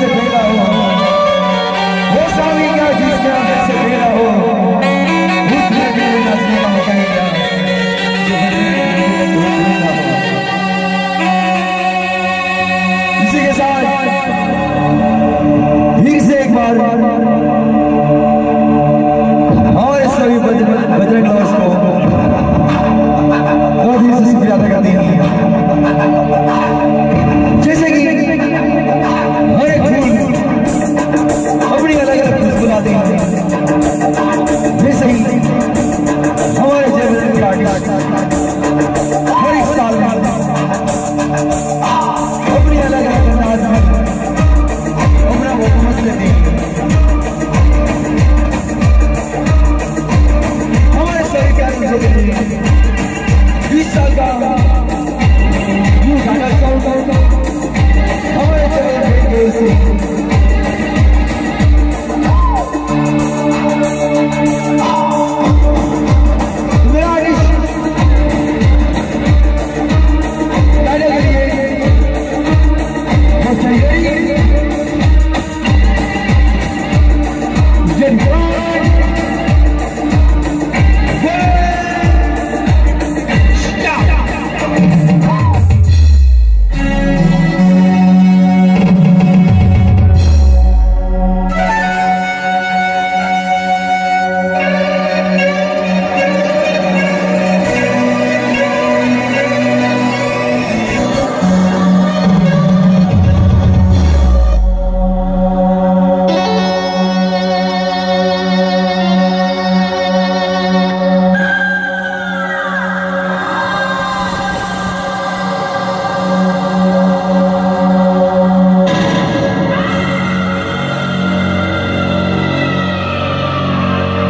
Cepeda, oh, oh. oh. Rosa Vinga, Cristian Cepeda. nothing